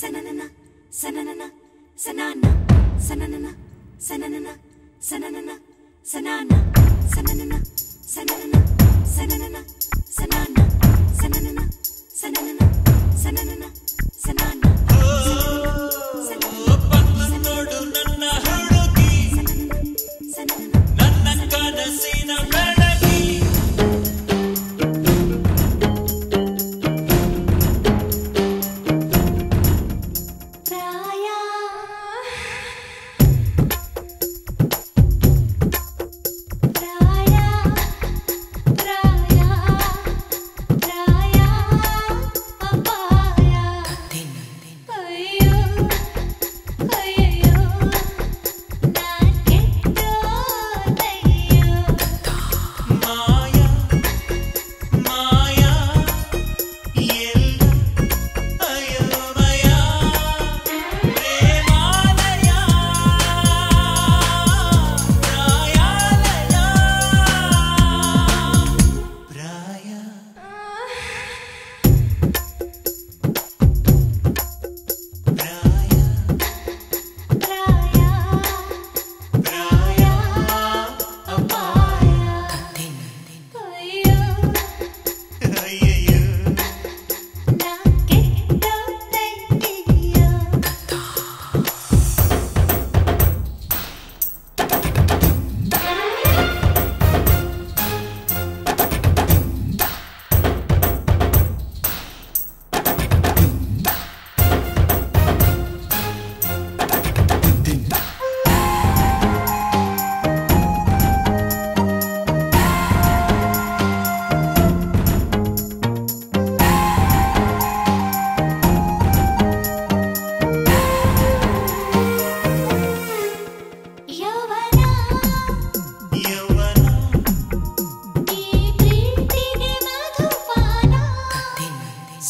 sananana, sananana, sanana, sananana, sananana, sananana, sanana, sananana, sananana, sananana, sanana, sananana, sananana, sananana, sanana.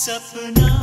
सपना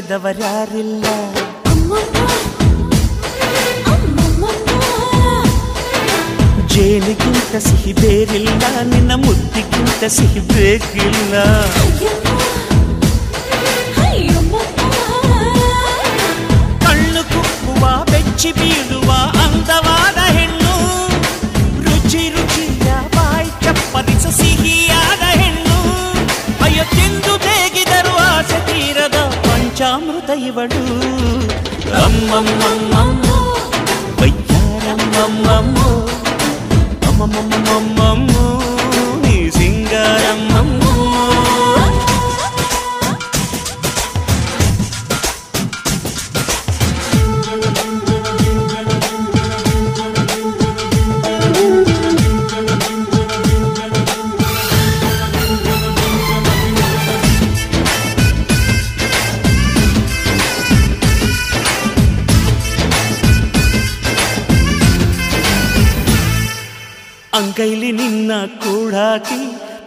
говорят ఇవడు నీ సింగారమ్మమ్మో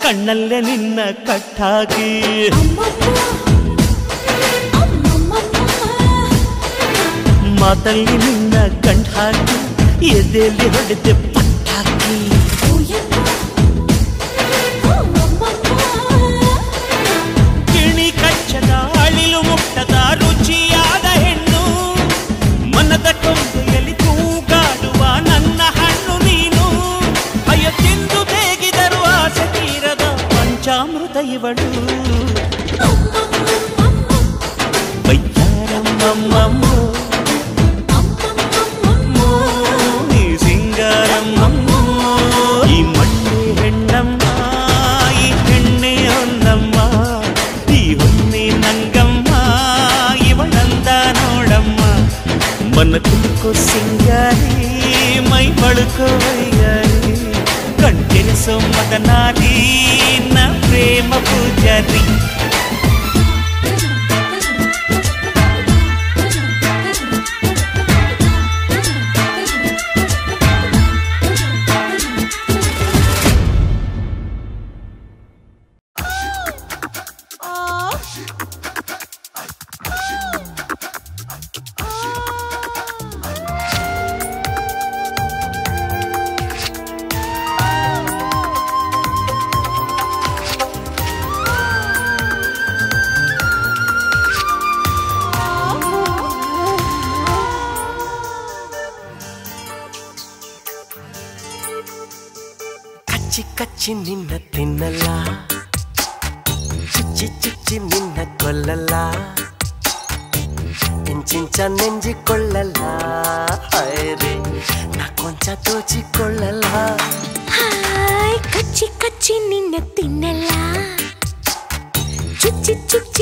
ಕಣ್ಣಲ್ಲೇ ನಿನ್ನ ಕಟ್ಟಾಕಿ. ಮಾತಲ್ಲಿ ನಿನ್ನ ಕಂಠ ಹಾಕಿ ಎದೆಯಲ್ಲಿ ಹೊಡೆದೆ ಪಂಚಾಮೃತ ಇವಳು ಬಯ್ಯಾರಮ್ಮಮ್ಮಮ್ಮ ನೀ ಸಿಂಗಾರಮ್ಮಮ್ಮ ಈ ಮಣ್ಣೆ ಹೆಣ್ಣಮ್ಮ ಈ ಹೆಣ್ಣೆ ಹೊನ್ನಮ್ಮ ಈ ಹೊನ್ನೆ ನಂಗಮ್ಮ ಇವಳಂದ ನೋಡಮ್ಮ ಮನ ತುಕ್ಕೋ ಸಿಂಗಾರಿ ಮೈ ಬಳುಕೋ ವೈಯಾರಿ ಕಣ್ತೆರೆಸೋ ಮದನಾರಿ ನ पूजरी। ಕಚ್ಚಿ ಕಚ್ಚಿ ನಿನ್ನ ತಿನ್ನಲ್ಲ ಚುಚ್ಚಿ ಚುಚ್ಚಿ ನಿನ್ನ ಕೊಲ್ಲಲ್ಲ ಇಂಚಿಂಚ ನೆಂಜಿಕೊಳ್ಳಲ್ಲ ಹೈರೆ ನಾ ಕೊಂಚ ದೋಚಿಕೊಳ್ಳಲ್ಲ హాయ్ కచ్చి కచ్చి నిన్న తిన్నలా చుచ్చి చుచ్చి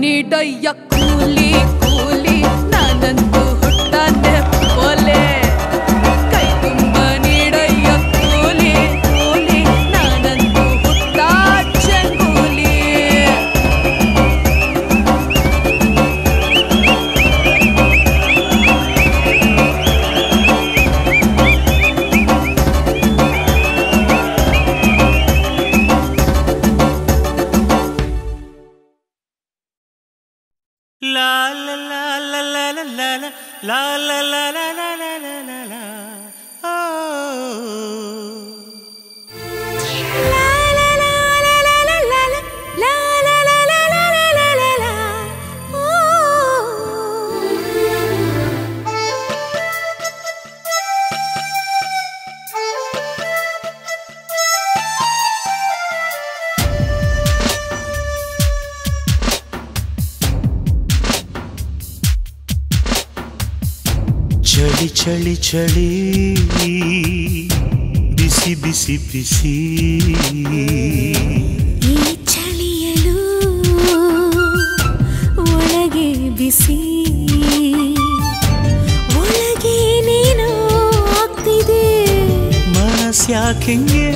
நீடைய கூலி கூலி. la ಚಳಿ ಬಿಸಿ ಬಿಸಿ ಬಿಸಿ. ಈ ಚಳಿಯಲು ಒಳಗೆ ಬಿಸಿ. ಒಳಗೆ ನೀನು ಆಗ್ತಿದೆ. ಮನಸ್ಸ್ಯಾಕೆಂಗೆ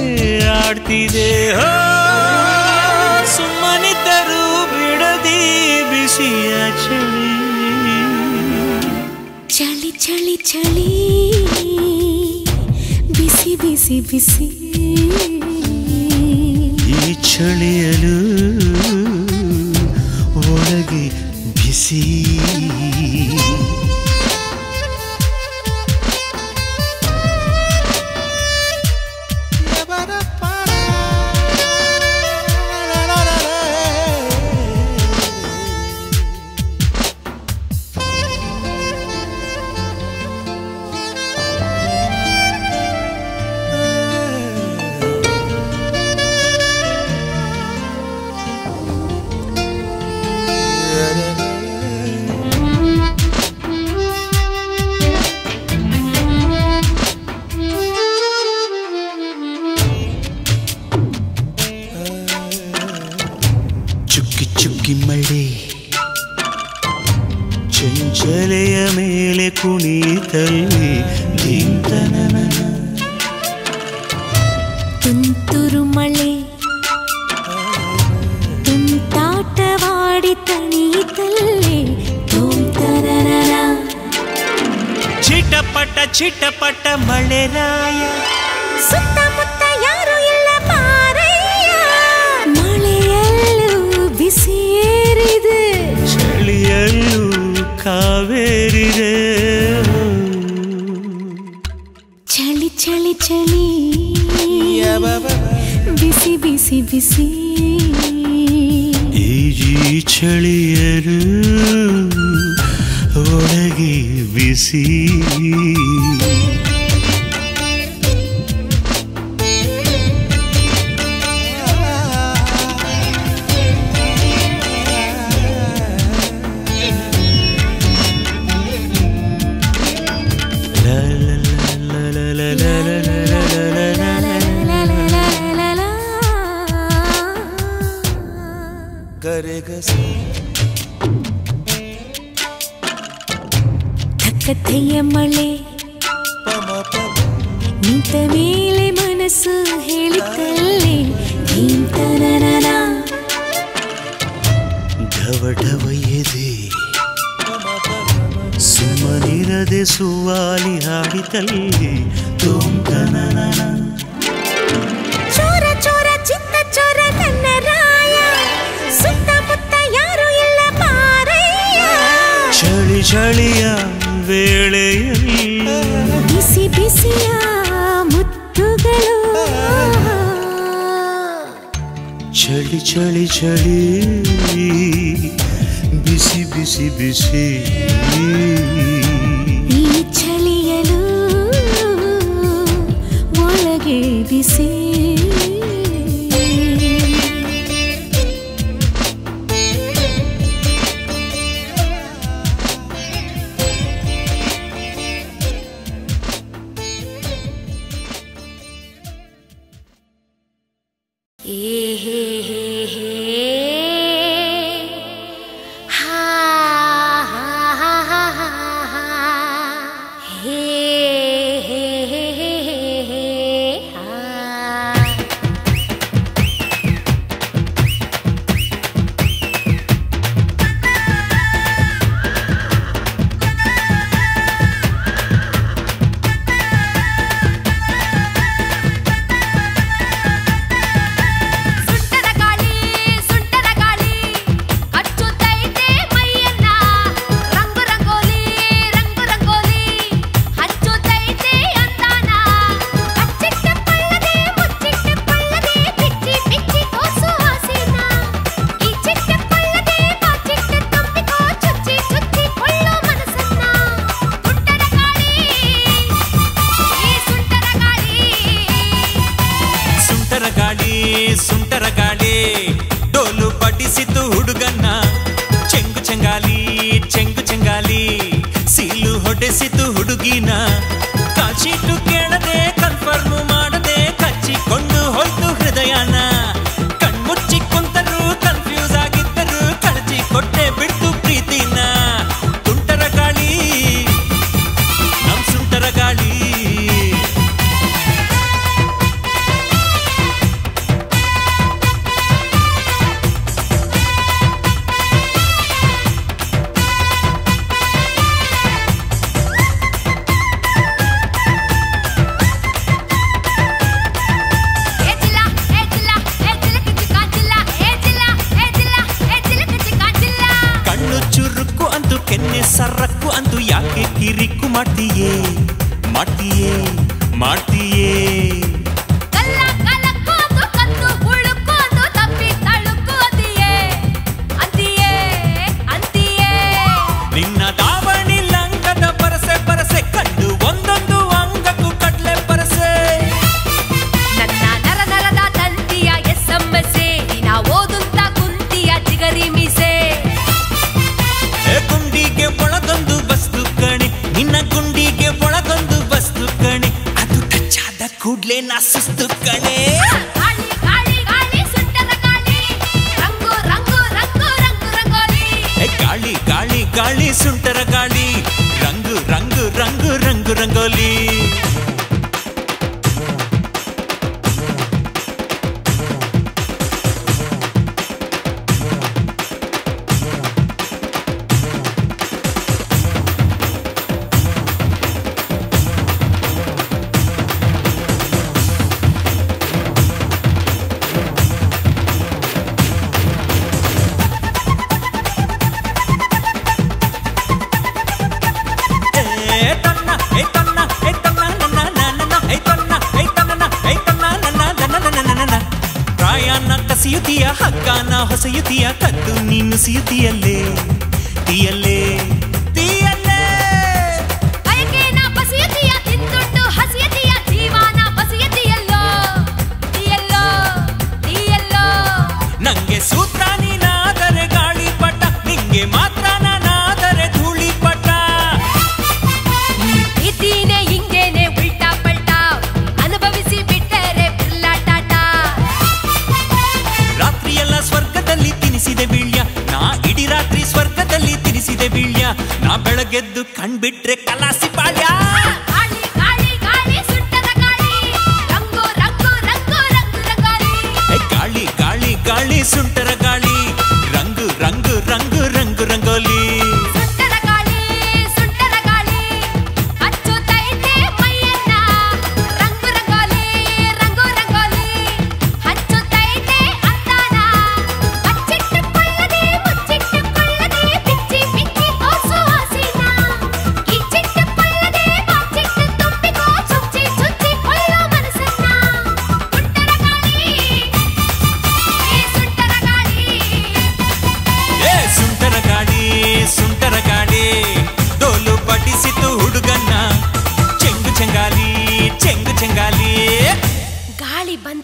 ಆಡ್ತಿದೆ? ಸುಮ್ಮನಿದ್ದರೂ ಬಿಡದಿ ಬಿಸಿಯ ಚಳಿ. ಚಳಿ ಚಳಿ ಚಳಿ. ಬಿಸಿ ಬಿಸಿ ಈ ಚಳಿಯಲು ಒಳಗೆ ಬಿಸಿ.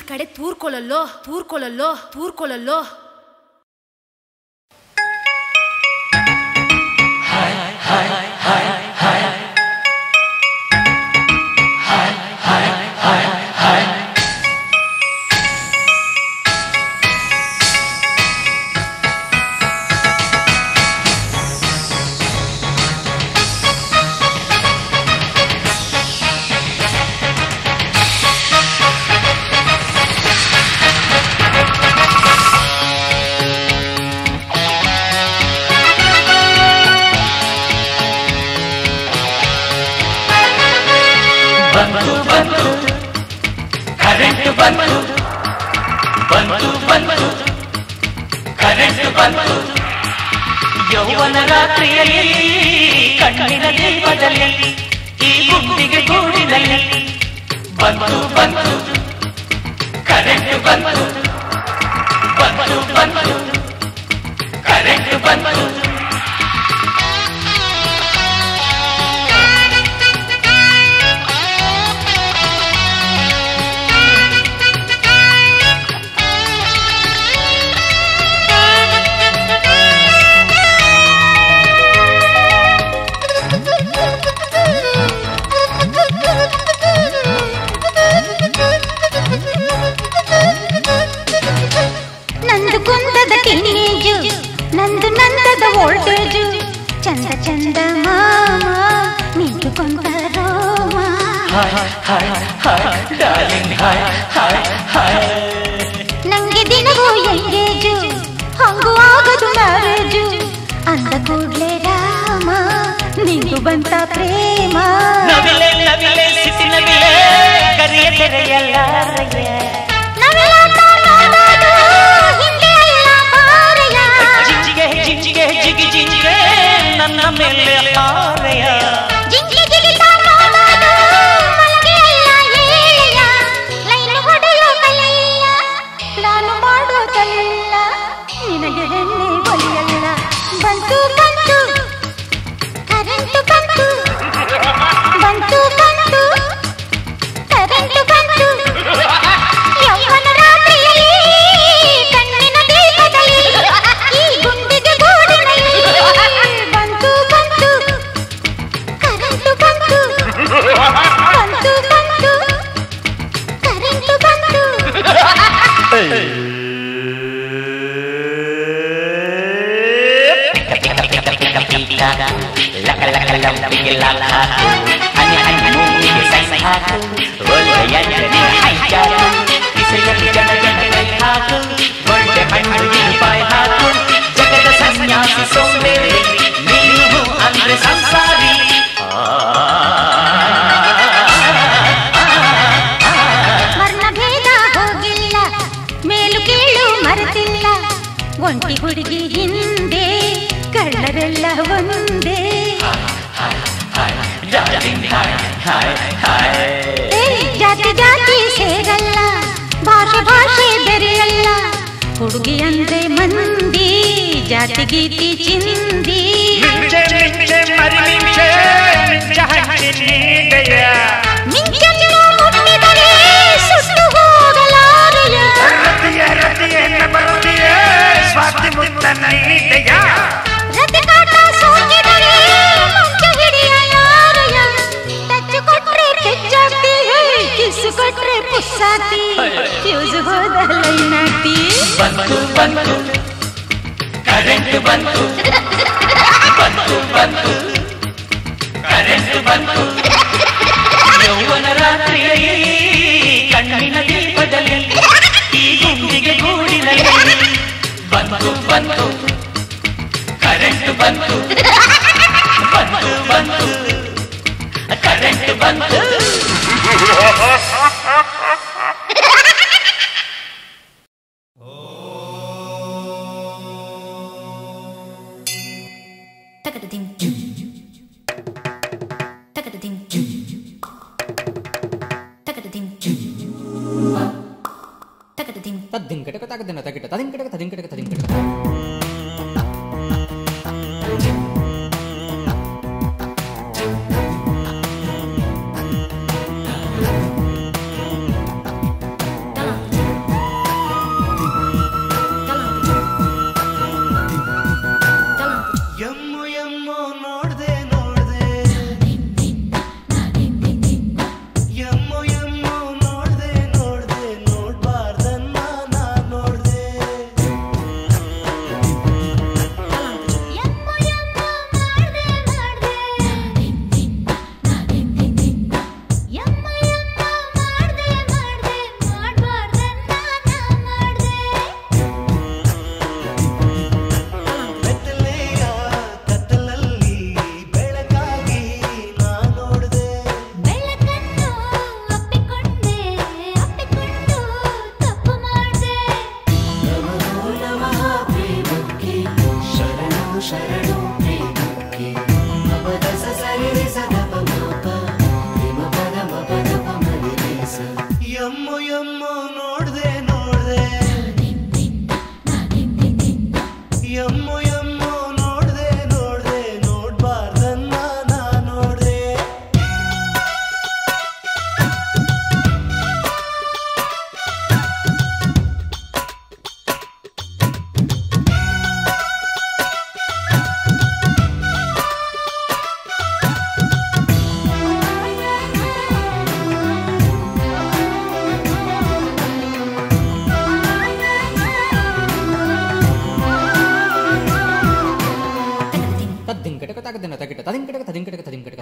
ಕಡೆ ತೂರ್ಕೊಳ್ಳಲ್ಲೋ ತೂರ್ಕೊಳ್ಳಲ್ಲೋ ತೂರ್ಕೊಳ್ಳಲ್ಲೋ ಹಾಯ್ ಹಾಯ್ ಹಾಯ್ ಬಂತು ಕರೆಂಟ್ ಬಂತು టింకటక తగదిన తగిట తదింకటక తదింకటక తదింకటక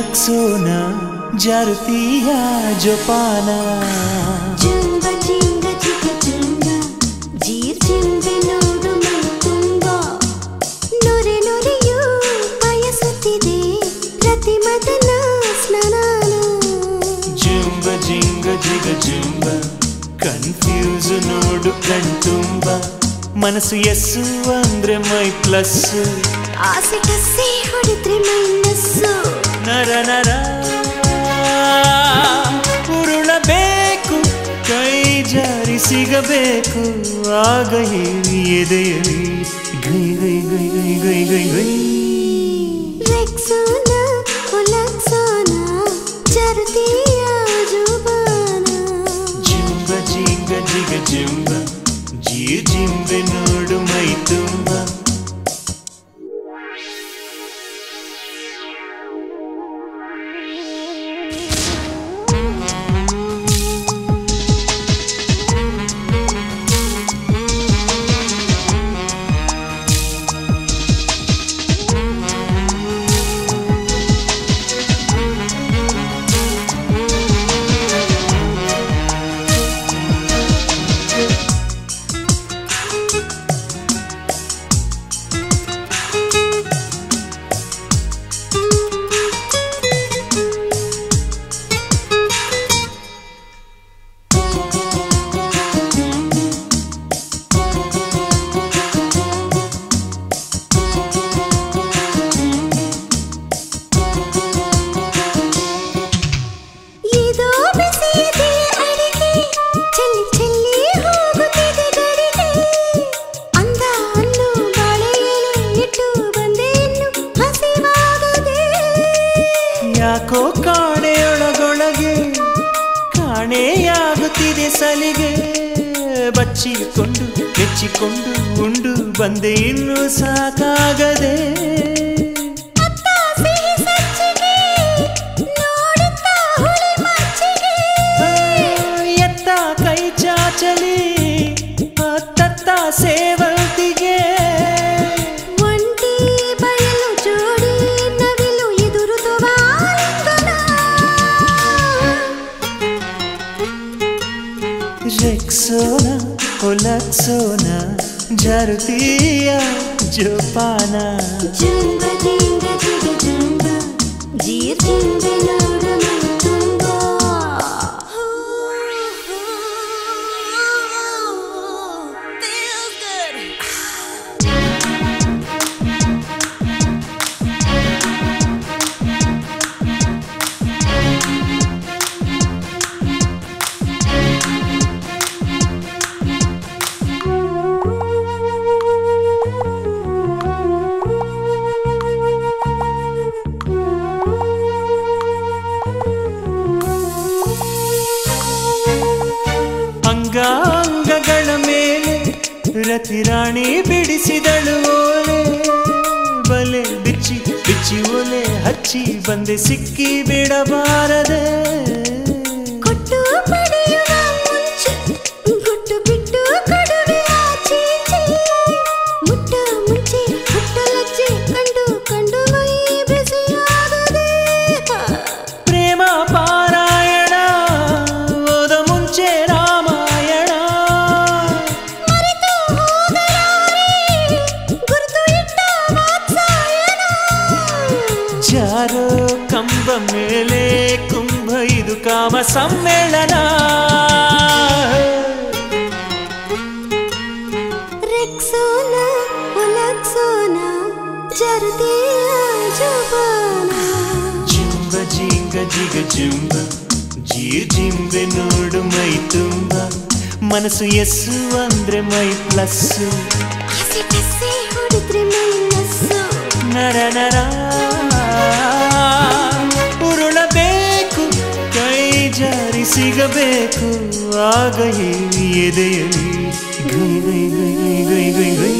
ಒಲಕ್ಸೋನಾ ಜಾರುತೀಯ ಜೋಪಾನ ಜುಂಬ ಜಿಂಗ ಜಿಗ ಜುಂಬ ಜೀರ್ ಜಿಂಬೆ ನೋಡು ಮೈ ತುಂಬ ನೊರೆ ನೊರೆಯು ಬಯಸುತ್ತಿದೆ ರತಿ ಮದನ ಸ್ನಾನಾನ ಜುಂಬ ಜಿಂಗ ಜಿಗ ಜುಂಬ ಕನ್ಫ್ಯೂಸ್ ನೋಡು ಕಣ್ತುಂಬ ಮನಸ್ಸು ಎಸ್ಸು ಅಂದ್ರೆ ಮೈ ಪ್ಲಸ್ ಆಸೆ ಕಸೆ ಹೊಡೆದ್ರೆ ಮೈನಸ್ಸು ನರ ನರ ಉರುಳಬೇಕು ಕೈ ಜಾರಿ ಸಿಗಬೇಕು ಆಗ ಹೇಳಿ ಎದೆಯಲಿ ಗೈ ಗೈ ಗೈ ಗೈ ಗೈ ಗೈ ಗೈ ರೆಕ್ಸೋನ ಒಲಕ್ಸೋನ ಜರುತಿಯ ಜುಬಾನ ಜಿಂಬ ಜಿಂಗ ಜಿಗ ಜಿಂಬ ಜೀ ಜಿಂಬೆ फुलक सोना झरतिया जो पाना जीत दिन जिए दिन बिना ಒಲೆ ಹಚ್ಚಿ ಬಂದೆ ಸಿಕ್ಕಿ ಬಿಡಬಾರದೆ ಕಾಮ ಸಮ್ಮೇಳನ ರೆಕ್ಸೋನ ಒಲಕ್ಸೋನ ಜರದೆಯ ಜೋಪಾನ ಜುಂಬ ಜಿಂಗ ಜಿಗ ಜುಂಬ ಜೀ ಜಿಂಬೆ ನೋಡು ಮೈ ತುಂಬ ಮನಸ್ಸು ಎಸ್ಸು ಅಂದ್ರೆ ಮೈ ಪ್ಲಸ್ ಆಸೆ ಕಸೆ ಹೊಡೆದ್ರೆ ಮೈನಸ್ಸು ನರ ನರ ಸಿಗಬೇಕು ಆಗ ಹೇಳಿ ಎದೆಯಲಿ ಗೈ ಗೈ ಗೈ ಗೈ ಗೈ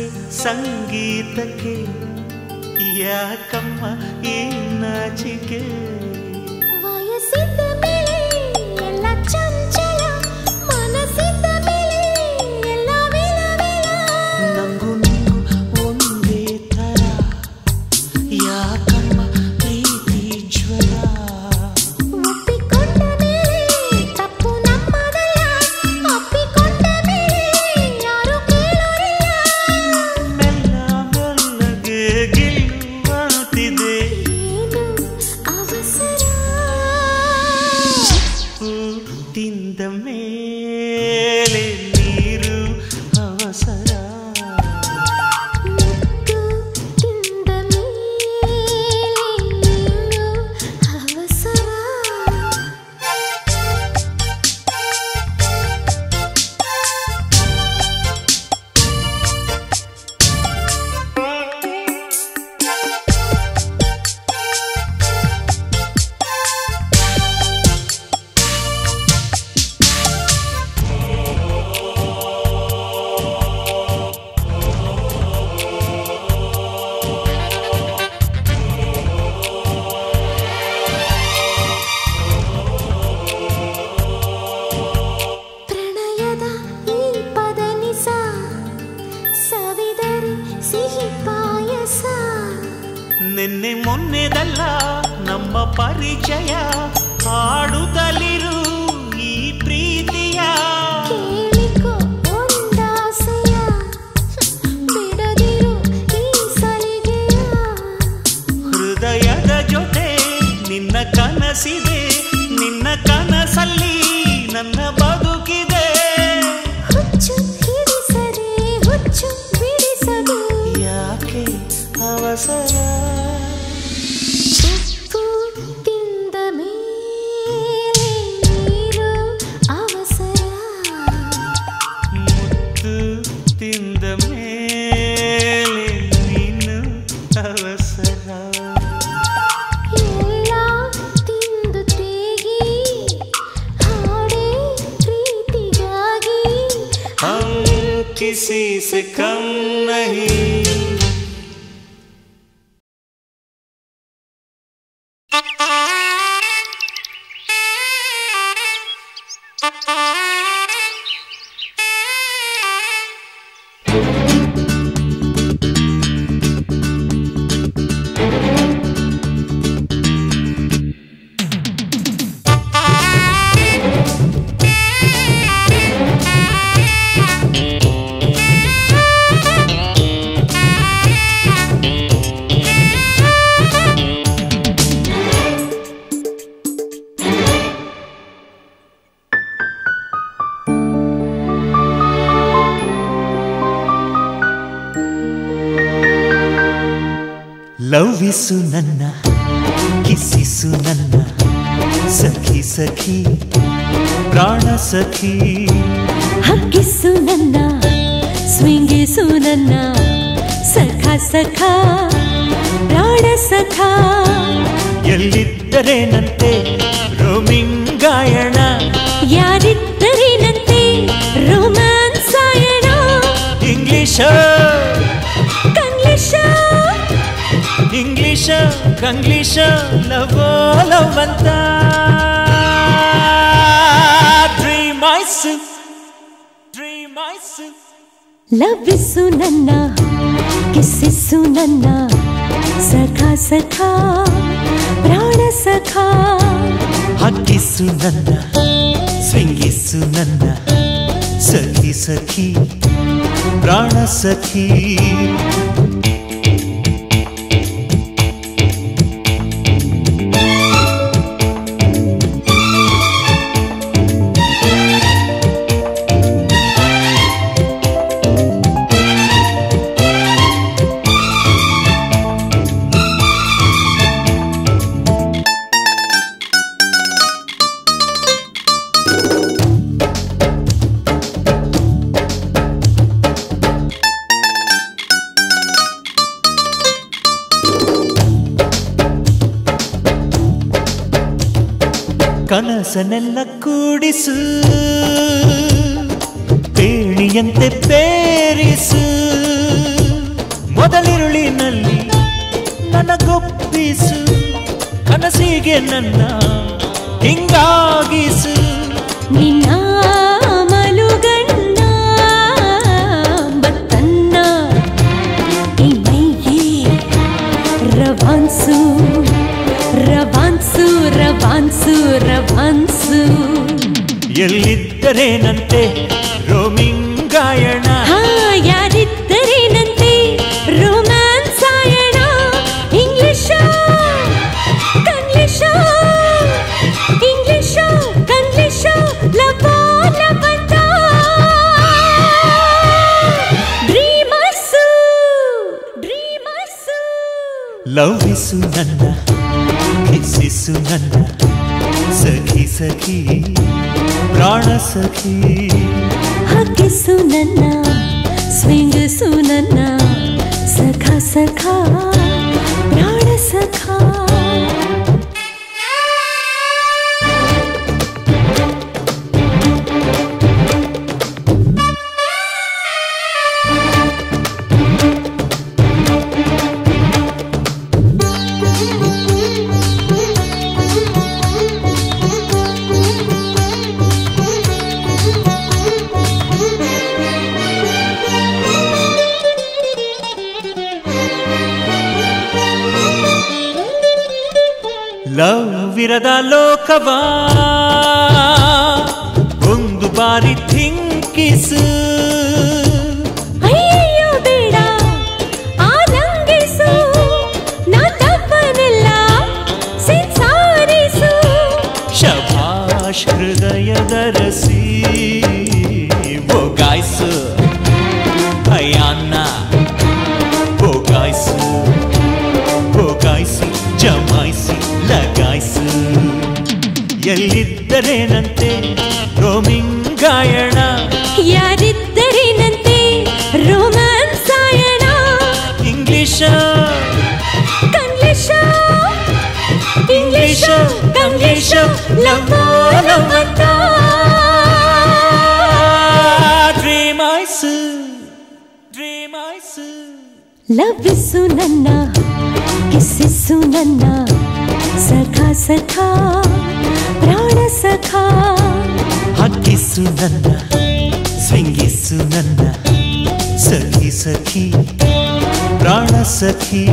संगीत के ಸಖಿ. ಹಕ್ಕಿಸು ನನ್ನ ಸ್ವಿಂಗಿಸು ನನ್ನ ಸಖ ಸಖ ಪ್ರಾಣ ಸಖ. ಎಲ್ಲಿದ್ದರೇನಂತೆ ರೋಮಿಂಗ್ ಗಾಯಣ ಯಾರಿದ್ದರೇನಂತೆ ರೋಮಾನ್ಸಾಯಣ ಇಂಗ್ಲಿಷ. ಕಂಗ್ಲಿಷ. ಇಂಗ್ಲಿಷ ಕಂಗ್ಲಿಷ ಲವೋ ಲವಂತ. लव सुनन्ना किस सुनन्ना, सखा सखा, प्राण सखा। हकी सुनन्ना, स्विंगी सुनन्ना, सखी सखी, प्राण सखी। ಕನಸನೆಲ್ಲ ಕೂಡಿಸು, ಪೇಣಿಯಂತೆ ಪೇರಿಸು. ಮೊದಲಿರುಳಿನಲ್ಲಿ ನನಗೊಪ್ಪಿಸು, ಕನಸಿಗೆ ನನ್ನ ಹಿಂಗಾಗಿಸು. ನಿನ್ನ ಮಲುಗಣ್ಣ ಬತ್ತನ್ನ ಈ ಮೈಗೆ ರವಾನ್ಸು. ರವಾನ್ಸು ರವಾನ್ಸು ರವಾನ್ಸು ಎಲ್ಲಿದ್ದರೇನಂತೆ ರೋಮಿಂಗಾಯಣ ಹಾ ಯಾರಿದ್ದರೇನಂತೆ romance ಆಯಣ English Kanglish English Kanglish love ಲವಂತ ಡ್ರೀಮರ್ಸು ಡ್ರೀಮರ್ಸು ಲವ್ವಿಸು ನನ್ನ सी सुनन। सखी सखी प्राण सखी। हकी सुनना स्विंग सुनना सखा सखा प्राण सखा। ಲವ್ವಿರದ ಲೋಕವಾ ಒಂದು ಬಾರಿ ಥಿಂಕಿಸು లవ్వో లవ్వతా డ్రీమైసు డ్రీమైసు లవ్విసు నన్న కిస్సిసు నన్న సఖా సఖా ప్రాణ సఖా హక్కిసు నన్న స్వింగిసు నన్న సఖి సఖి ప్రాణ సఖీ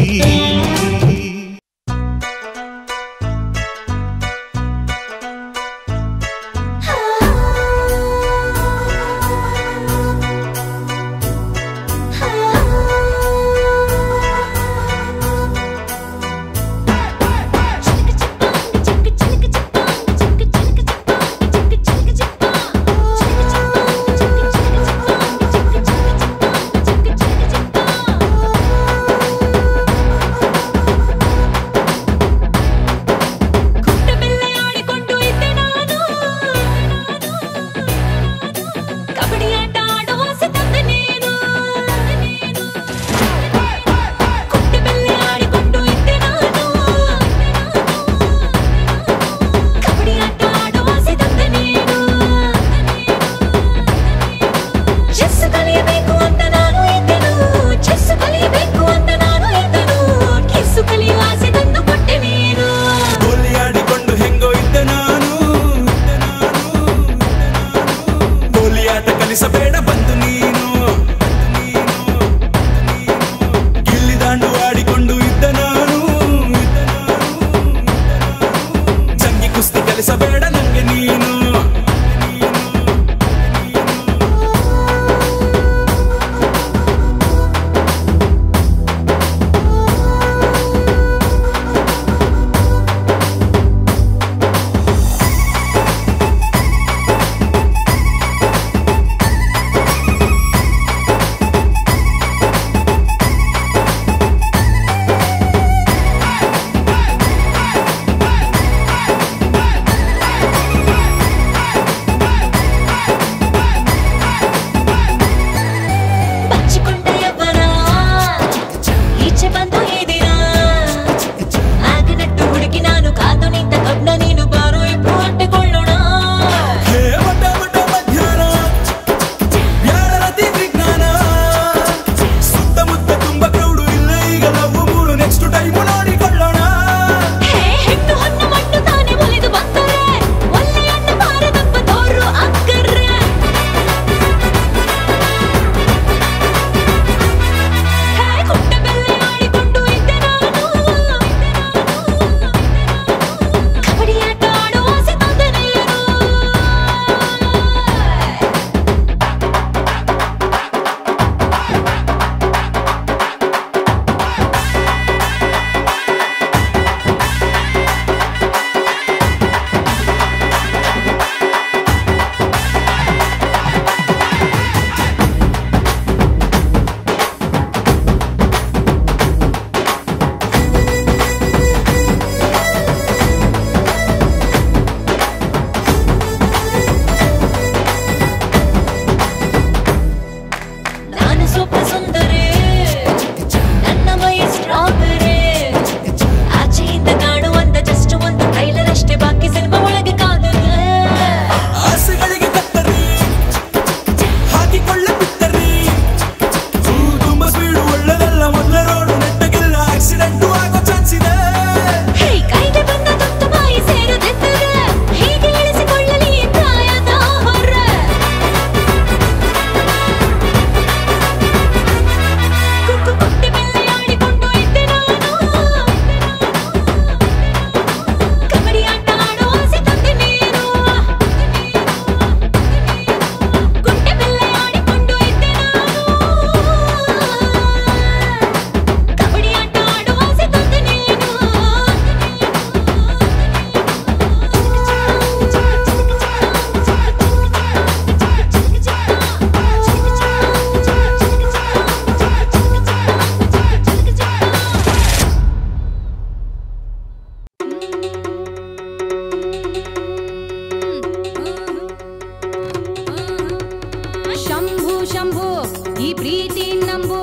ಈ ಪ್ರೀತಿ ನಂಬು,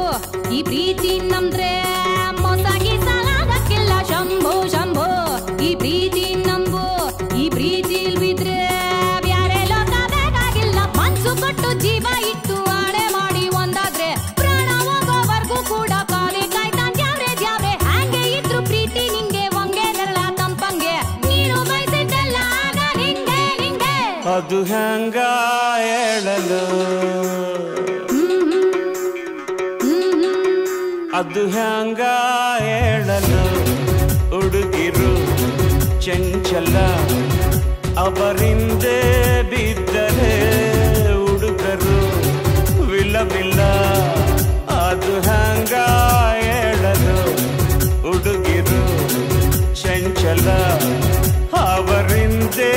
ಈ ಪ್ರೀತಿ ನಂಬ್ರೆ ಮೊಸಾಗಿ ಸಲಾಗಕ್ಕಿಲ್ಲ ಶಂಭೋ ಶಂಭೋ. ಈ ಪ್ರೀತಿ ನಂಬು, ಈ ಪ್ರೀತಿ ಬಿದ್ರೆ ಬ್ಯಾರೆ ಲೋಕ ಬೇಕಾಗಿಲ್ಲ. ಮನ್ಸು ಕೊಟ್ಟು ಜೀವ ಇಟ್ಟು ಆಳೆ ಮಾಡಿ ಒಂದಾದ್ರೆ ಪ್ರಾಣ ಹೋಗೋವರೆಗೂ ಕೂಡ ಬಾವಿ ಕಾಯ್ತಾನ್ ಜಾವ್ರೆ ಯಾವ್ರೆ ಹಂಗೆ ಇದ್ರು ಪ್ರೀತಿ ನಿಂಗೆ, ಒಂಗೆ ನೆರಳ ತಂಪಂಗೆ. ನೀನು ಬಯಸಿದ್ದೆಲ್ಲ ಆಗ ನಿಂಗೆ ನಿಂಗೆ ಅದು ಹೆಂಗ ಅದು ಹ್ಯಾಂಗ ಹೇಳಲು ಹುಡುಗಿರು ಚಂಚಲ, ಅವರಿಂದೇ ಬಿದ್ದರೆ ಹುಡುಗರು ವಿಲವಿಲ್ಲ. ಅದು ಹ್ಯಾಂಗ ಹೇಳಲು ಹುಡುಗಿರು ಚಂಚಲ, ಅವರಿಂದೇ